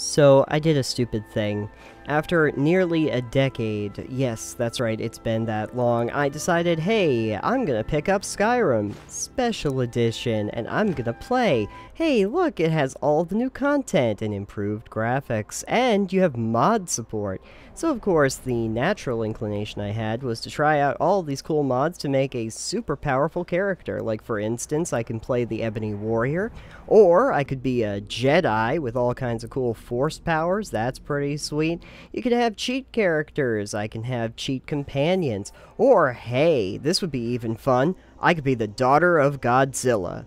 So, I did a stupid thing. After nearly a decade, yes, that's right, it's been that long, I decided, hey, I'm gonna pick up Skyrim Special Edition, and I'm gonna play. Hey, look, it has all the new content and improved graphics, and you have mod support. So of course, the natural inclination I had was to try out all these cool mods to make a super powerful character. Like for instance, I can play the Ebony Warrior, or I could be a Jedi with all kinds of cool force powers, that's pretty sweet. You could have cheat characters, I can have cheat companions, or hey, this would be even fun, I could be the daughter of Godzilla.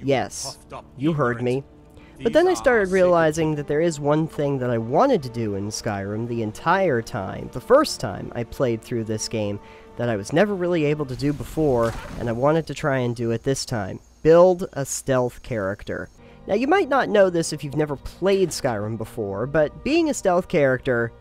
Yes, you heard me. But then I started realizing that there is one thing that I wanted to do in Skyrim the entire time, the first time I played through this game, that I was never really able to do before, and I wanted to try and do it this time. Build a stealth character. Now, you might not know this if you've never played Skyrim before, but being a stealth character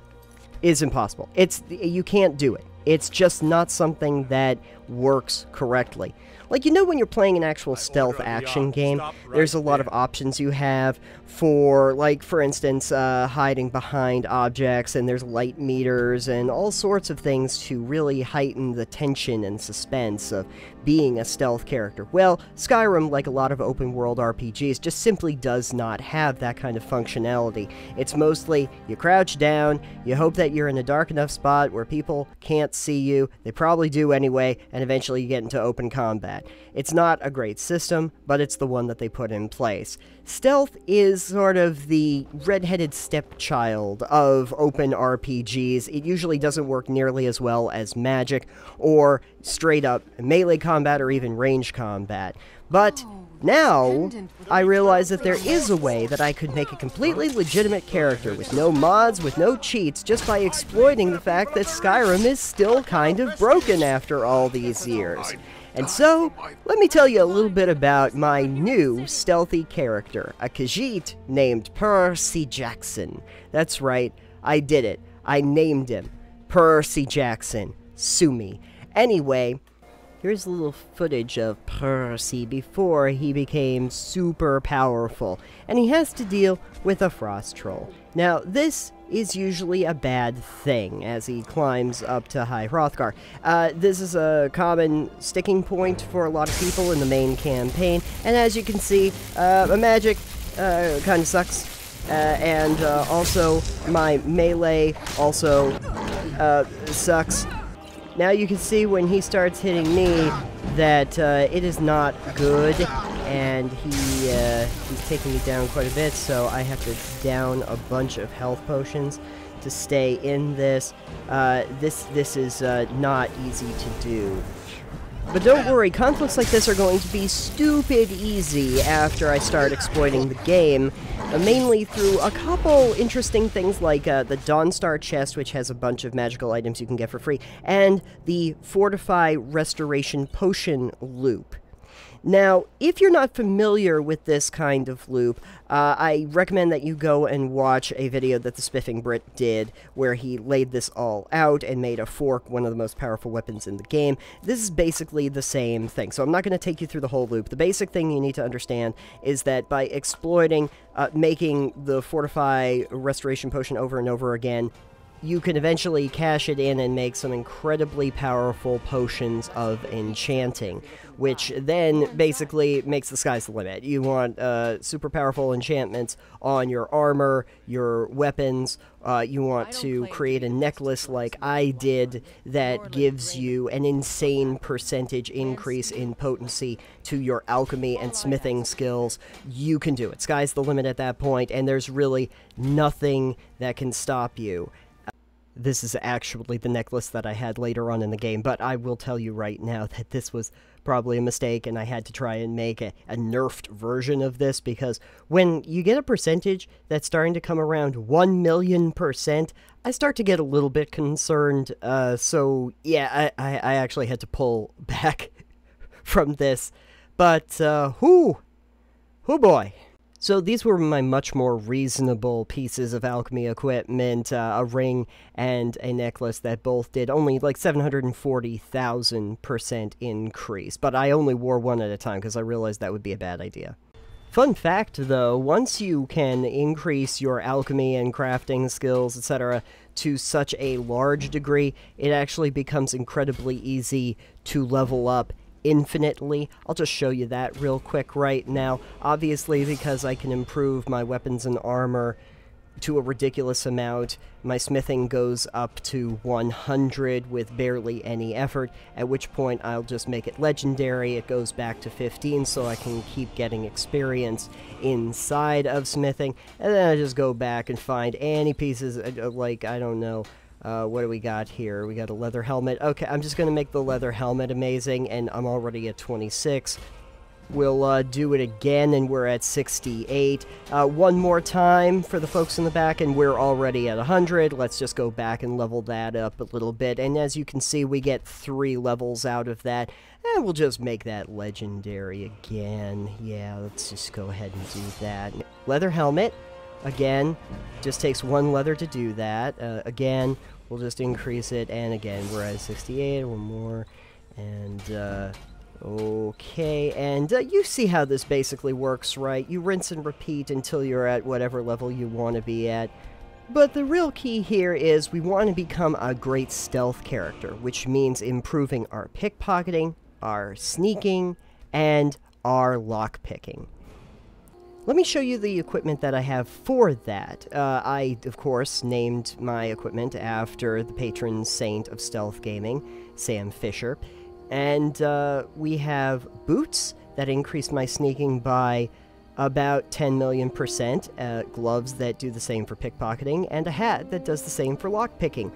is impossible. It's you can't do it. It's just not something that works correctly. Like, you know when you're playing an actual stealth action game, there's a lot of options you have for, like, for instance, uh, hiding behind objects, and there's light meters and all sorts of things to really heighten the tension and suspense of being a stealth character. Well, Skyrim, like a lot of open world RPGs, just simply does not have that kind of functionality. It's mostly you crouch down, you hope that you're in a dark enough spot where people can't see you, they probably do anyway, and eventually you get into open combat. It's not a great system, but it's the one that they put in place. Stealth is sort of the red-headed stepchild of open RPGs. It usually doesn't work nearly as well as magic, or straight up melee combat, or even range combat. But now, I realize that there is a way that I could make a completely legitimate character with no mods, with no cheats, just by exploiting the fact that Skyrim is still kind of broken after all these years. And so, let me tell you a little bit about my new stealthy character, a Khajiit named Percy Jackson. That's right, I did it. I named him Percy Jackson. Sue me. Anyway, here's a little footage of Percy before he became super powerful, and he has to deal with a frost troll. Now, this is usually a bad thing as he climbs up to High Hrothgar. Uh, this is a common sticking point for a lot of people in the main campaign, and as you can see, uh, magic uh, kind of sucks. Uh, and uh, also, my melee also uh, sucks. Now you can see when he starts hitting me that it is not good and he uh, he's taking me down quite a bit, so I have to down a bunch of health potions to stay in this. Uh, this this is uh, not easy to do. But don't worry, conflicts like this are going to be stupid easy after I start exploiting the game, uh, mainly through a couple interesting things like uh, the Dawnstar chest, which has a bunch of magical items you can get for free, and the Fortify Restoration Potion loop. Now, if you're not familiar with this kind of loop, uh, I recommend that you go and watch a video that the Spiffing Brit did, where he laid this all out and made a fork one of the most powerful weapons in the game. This is basically the same thing, so I'm not going to take you through the whole loop. The basic thing you need to understand is that by exploiting, uh, making the Fortify Restoration Potion over and over again, you can eventually cash it in and make some incredibly powerful potions of enchanting, which then basically makes the sky's the limit. You want uh, super powerful enchantments on your armor, your weapons. Uh, you want to create a necklace like I did that gives you an insane percentage increase in potency to your alchemy and smithing skills. You can do it. Sky's the limit at that point, and there's really nothing that can stop you this is actually the necklace that I had later on in the game, but I will tell you right now that this was probably a mistake and I had to try and make a, a, nerfed version of this because when you get a percentage that's starting to come around 1 million percent, I start to get a little bit concerned. Uh, so, yeah, I, I, I, actually had to pull back from this. But, uh, whoo boy. So these were my much more reasonable pieces of alchemy equipment, uh, a ring and a necklace that both did only like 740,000% increase. But I only wore one at a time because I realized that would be a bad idea. Fun fact, though, once you can increase your alchemy and crafting skills, etc., to such a large degree, it actually becomes incredibly easy to level up infinitely. I'll just show you that real quick right now. Obviously, because I can improve my weapons and armor to a ridiculous amount. My smithing goes up to 100 with barely any effort, at which point I'll just make it legendary. It goes back to 15 so I can keep getting experience inside of smithing, and then I just go back and find any pieces, uh, like, I don't know, uh, what do we got here? We got a leather helmet. Okay, I'm just going to make the leather helmet amazing, and I'm already at 26. We'll uh, do it again, and we're at 68. Uh, one more time for the folks in the back, and we're already at 100. Let's just go back and level that up a little bit. And as you can see, we get three levels out of that. And we'll just make that legendary again. Yeah, let's just go ahead and do that. Leather helmet. Again, just takes one leather to do that. Uh, again, we'll just increase it. And again, we're at 68. One more. And, uh, Okay, and uh, you see how this basically works, right? You rinse and repeat until you're at whatever level you want to be at. But the real key here is we want to become a great stealth character, which means improving our pickpocketing, our sneaking, and our lockpicking. Let me show you the equipment that I have for that. Uh, I, of course, named my equipment after the patron saint of stealth gaming, Sam Fisher. And uh, we have boots that increase my sneaking by about 10 million percent, uh, gloves that do the same for pickpocketing, and a hat that does the same for lockpicking.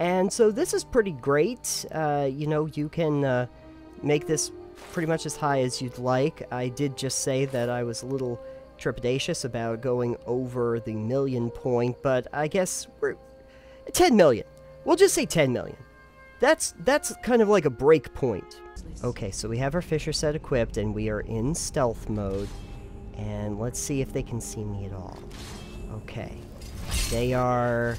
And so this is pretty great. Uh, you know, you can uh, make this pretty much as high as you'd like. I did just say that I was a little trepidatious about going over the million point, but I guess we're 10 million. We'll just say 10 million. That's that's kind of like a break point. Okay, so we have our Fisher set equipped, and we are in stealth mode. And let's see if they can see me at all. Okay. They are...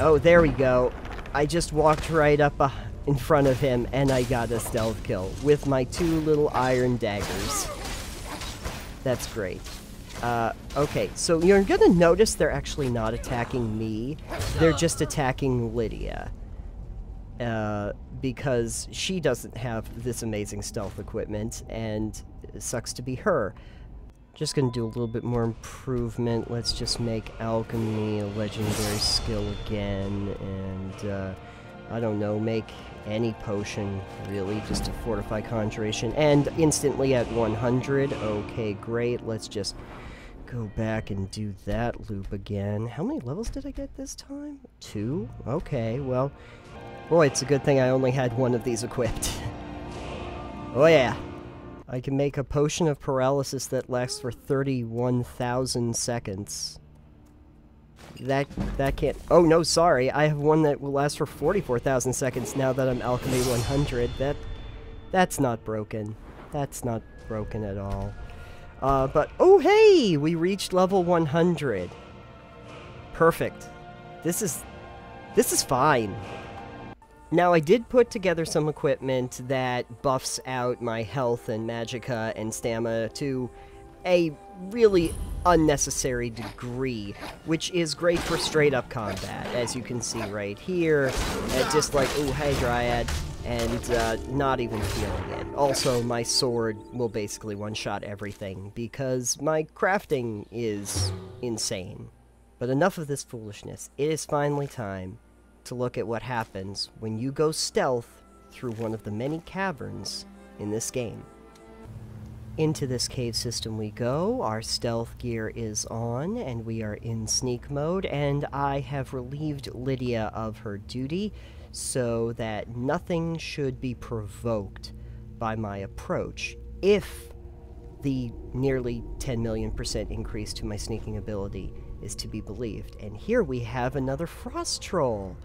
Oh, there we go. I just walked right up in front of him, and I got a stealth kill with my two little iron daggers. That's great. Uh, okay, so you're gonna notice they're actually not attacking me. They're just attacking Lydia. Uh, because she doesn't have this amazing stealth equipment, and it sucks to be her. Just gonna do a little bit more improvement. Let's just make alchemy a legendary skill again, and uh, I don't know, make any potion, really, just to fortify conjuration. And instantly at 100. Okay, great. Let's just go back and do that loop again. How many levels did I get this time? Two? Okay, well, Boy, it's a good thing I only had one of these equipped. oh yeah. I can make a potion of paralysis that lasts for 31,000 seconds. That that can't... Oh, no, sorry. I have one that will last for 44,000 seconds now that I'm Alchemy 100. That... That's not broken. That's not broken at all. Uh, but... Oh, hey! We reached level 100. Perfect. This is... This is fine. Now, I did put together some equipment that buffs out my health and magicka and stamina to a really unnecessary degree, which is great for straight-up combat, as you can see right here. Uh, just like, ooh, hey, Dryad, and uh, not even feeling it. Also, my sword will basically one-shot everything, because my crafting is insane. But enough of this foolishness. It is finally time to look at what happens when you go stealth through one of the many caverns in this game. Into this cave system we go, our stealth gear is on, and we are in sneak mode, and I have relieved Lydia of her duty so that nothing should be provoked by my approach if the nearly 10 million percent increase to my sneaking ability is to be believed. And here we have another frost troll.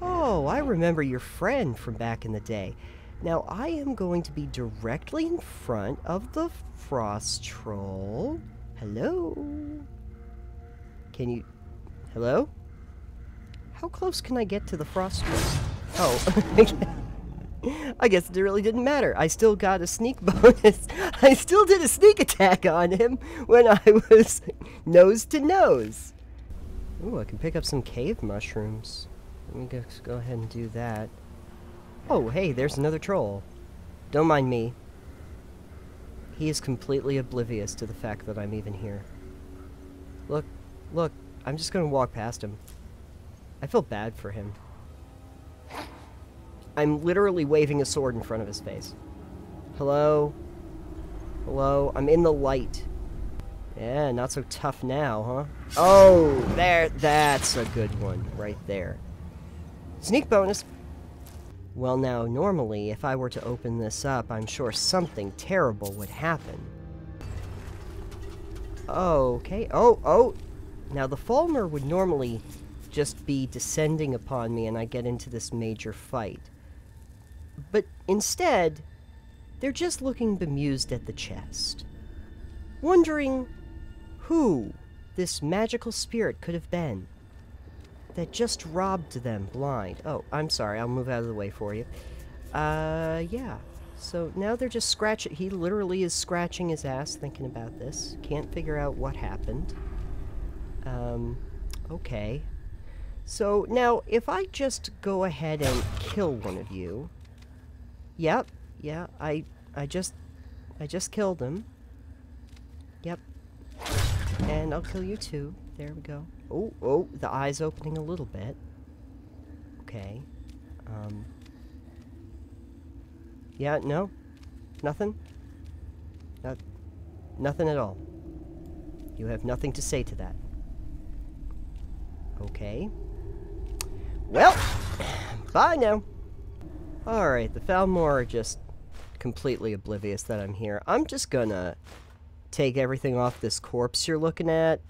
Oh, I remember your friend from back in the day. Now, I am going to be directly in front of the Frost Troll. Hello? Can you... Hello? How close can I get to the Frost Troll? Oh. I guess it really didn't matter. I still got a sneak bonus. I still did a sneak attack on him when I was nose to nose. Ooh, I can pick up some cave mushrooms. Let me go ahead and do that. Oh, hey, there's another troll. Don't mind me. He is completely oblivious to the fact that I'm even here. Look, look, I'm just gonna walk past him. I feel bad for him. I'm literally waving a sword in front of his face. Hello? Hello? I'm in the light. Yeah, not so tough now, huh? Oh, there, that's a good one, right there. Sneak bonus. Well now, normally, if I were to open this up, I'm sure something terrible would happen. Okay, oh, oh! Now the Falmer would normally just be descending upon me and I get into this major fight. But instead, they're just looking bemused at the chest, wondering who this magical spirit could have been that just robbed them blind. Oh, I'm sorry, I'll move out of the way for you. Uh, yeah. So now they're just scratching. He literally is scratching his ass thinking about this. Can't figure out what happened. Um, okay. So now, if I just go ahead and kill one of you, Yep. Yeah, I I just I just killed him. Yep. And I'll kill you too. There we go. Oh, oh, the eye's opening a little bit. Okay. Um Yeah, no. Nothing? Not nothing at all. You have nothing to say to that. Okay. Well, bye now. Alright, the Falmer are just completely oblivious that I'm here. I'm just gonna take everything off this corpse you're looking at.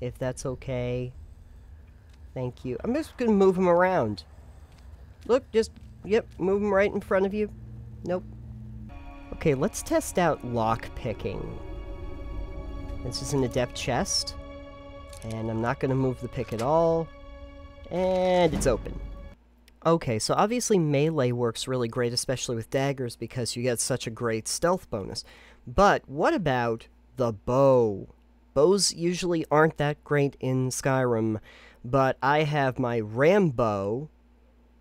If that's okay. Thank you. I'm just gonna move him around. Look, just, yep, move him right in front of you. Nope. Okay, let's test out lock picking. This is an adept chest. And I'm not gonna move the pick at all. And it's open. Okay, so obviously melee works really great, especially with daggers, because you get such a great stealth bonus. But what about the bow? Bows usually aren't that great in Skyrim, but I have my Rambo.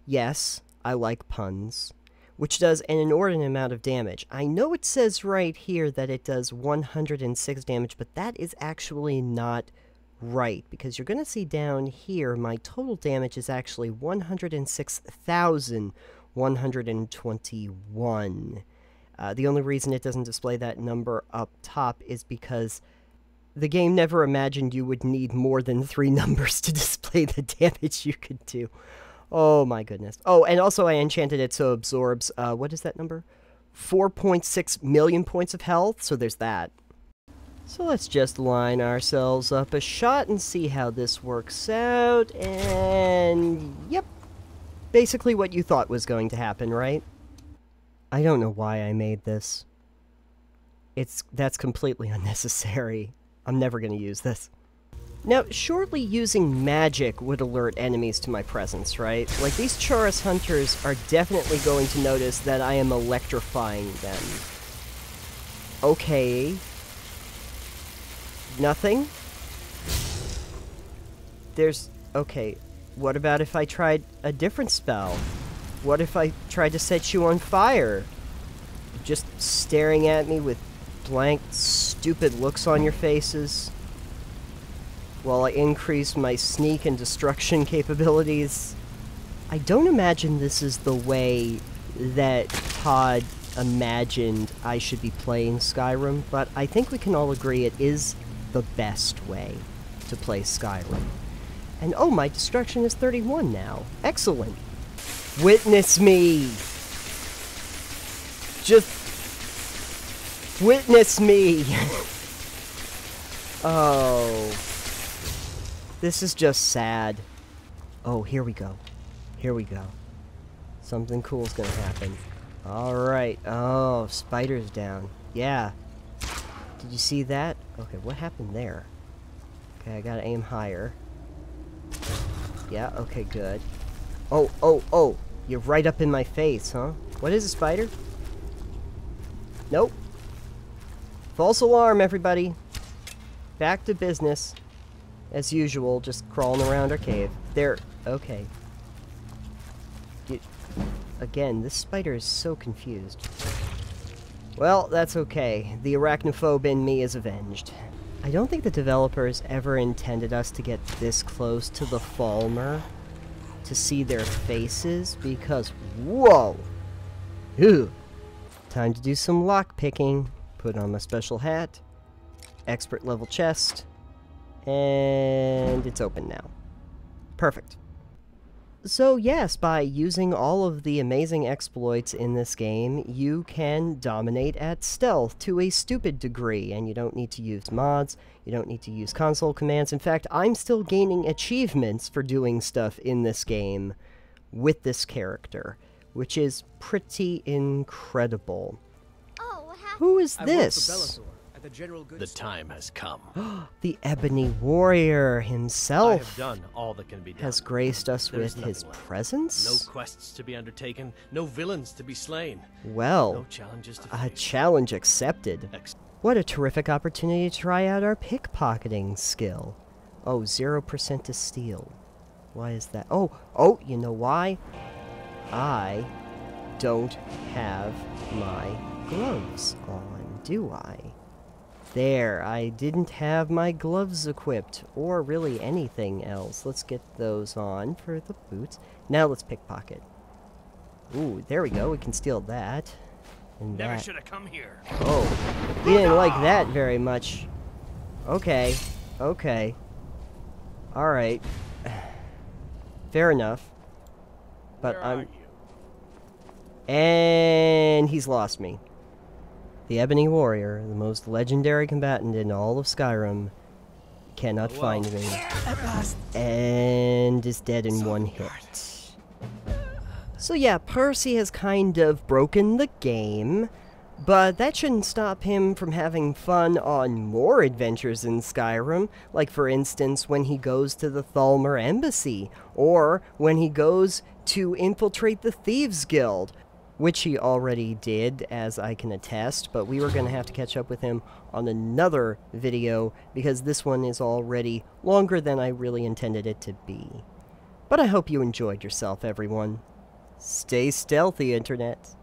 Yes, I like puns. Which does an inordinate amount of damage. I know it says right here that it does 106 damage, but that is actually not right because you're going to see down here my total damage is actually 106,121. Uh, the only reason it doesn't display that number up top is because the game never imagined you would need more than three numbers to display the damage you could do. Oh my goodness. Oh, and also I enchanted it so it absorbs, uh, what is that number? 4.6 million points of health, so there's that. So let's just line ourselves up a shot and see how this works out, and yep, basically what you thought was going to happen, right? I don't know why I made this. It's That's completely unnecessary. I'm never going to use this. Now, surely using magic would alert enemies to my presence, right? Like, these Chaurus hunters are definitely going to notice that I am electrifying them. Okay, Nothing? There's... Okay, what about if I tried a different spell? What if I tried to set you on fire? Just staring at me with blank, stupid looks on your faces? While I increase my sneak and destruction capabilities? I don't imagine this is the way that Todd imagined I should be playing Skyrim, but I think we can all agree it is the best way to play Skyrim. And oh, my destruction is 31 now. Excellent. Witness me! Just... Witness me! oh... This is just sad. Oh, here we go. Here we go. Something cool's gonna happen. Alright. Oh, spider's down. Yeah, did you see that? Okay, what happened there? Okay, I gotta aim higher. Yeah, okay, good. Oh, oh, oh! You're right up in my face, huh? What is a spider? Nope. False alarm, everybody. Back to business. As usual, just crawling around our cave. There. Okay. You, again, this spider is so confused. Well, that's okay. The arachnophobe in me is avenged. I don't think the developers ever intended us to get this close to the Falmer to see their faces because, whoa! Ew. Time to do some lock picking. Put on my special hat, expert level chest, and it's open now. Perfect. So yes, by using all of the amazing exploits in this game, you can dominate at stealth to a stupid degree, and you don't need to use mods, you don't need to use console commands. In fact, I'm still gaining achievements for doing stuff in this game with this character, which is pretty incredible. Who is this? the, the time has come. the Ebony Warrior himself I have done all that can be done. has graced us There is with his nothing left. presence. No quests to be undertaken, no villains to be slain, well, no challenges to a face. challenge accepted. Ex- What a terrific opportunity to try out our pickpocketing skill. Oh, 0% to steal. Why is that? Oh, oh, you know why? I don't have my gloves on, do I? There, I didn't have my gloves equipped, or really anything else. Let's get those on for the boots. Now let's pickpocket. Ooh, there we go, we can steal that. And Never that. should have come here. Oh, he didn't like that very much. Okay, okay. Alright. Fair enough. But Where I'm... And he's lost me. The Ebony Warrior, the most legendary combatant in all of Skyrim, cannot Well, find me. And is dead in one hit. So yeah, Percy has kind of broken the game, but that shouldn't stop him from having fun on more adventures in Skyrim, like for instance when he goes to the Thalmor Embassy, or when he goes to infiltrate the Thieves Guild, which he already did, as I can attest, but we were going to have to catch up with him on another video, because this one is already longer than I really intended it to be. But I hope you enjoyed yourself, everyone. Stay stealthy, Internet.